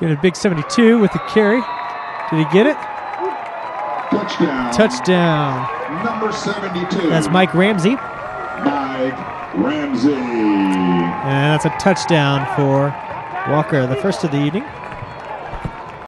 Get a big 72 with the carry. Did he get it? Touchdown. Touchdown. Number 72. That's Mike Ramsey. Mike Ramsey. And that's a touchdown for Walker, the first of the evening.